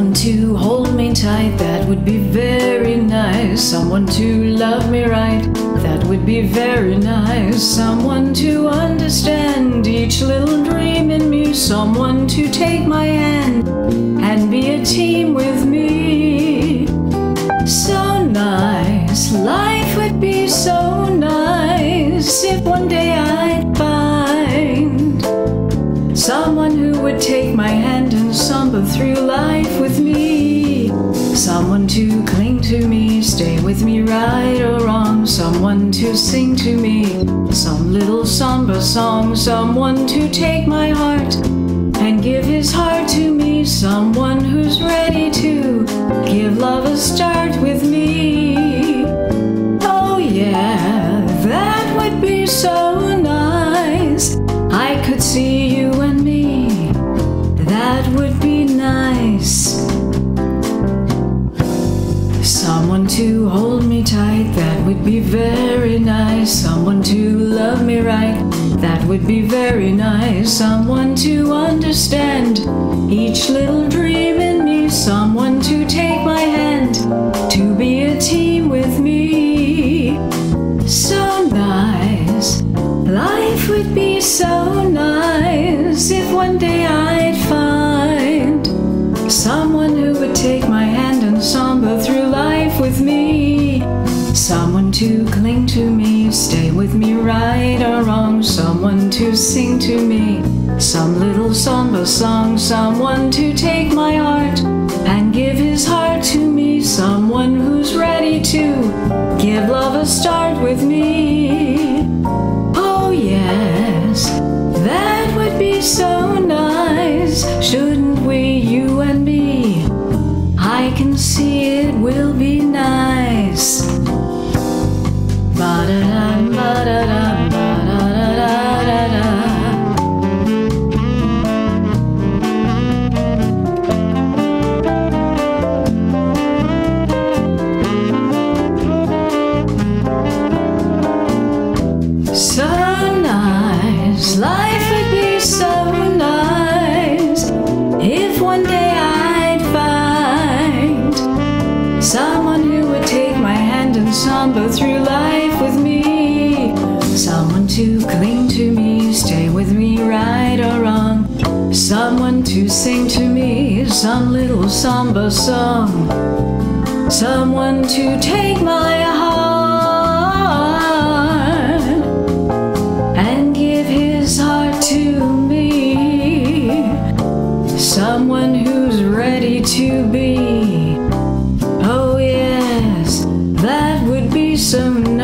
Someone to hold me tight, that would be very nice. Someone to love me right, that would be very nice. Someone to understand each little dream in me. Someone to take my hand and be a team with me. So nice, life would be so nice if one day someone who would take my hand and samba through life with me. Someone to cling to me, stay with me right or wrong. Someone to sing to me some little samba song. Someone to take my heart and give his heart to me. Someone who's ready to give love a start with me. Oh, yeah, that would be so nice. I could see Someone to hold me tight, that would be very nice. Someone to love me right, that would be very nice. Someone to understand each little dream in me. Someone to take my hand, to be a team with me. So nice, life would be so nice if one day I'd find someone me right or wrong. Someone to sing to me some little samba song. Someone to take my heart and give his heart to me. Someone who's ready to give love a start with me. Oh, yes, that would be so someone who would take my hand and samba through life with me. Someone to cling to me, stay with me right or wrong. Someone to sing to me some little samba song. Someone to take my heart and give his heart to me. Someone who's ready to be. Oh,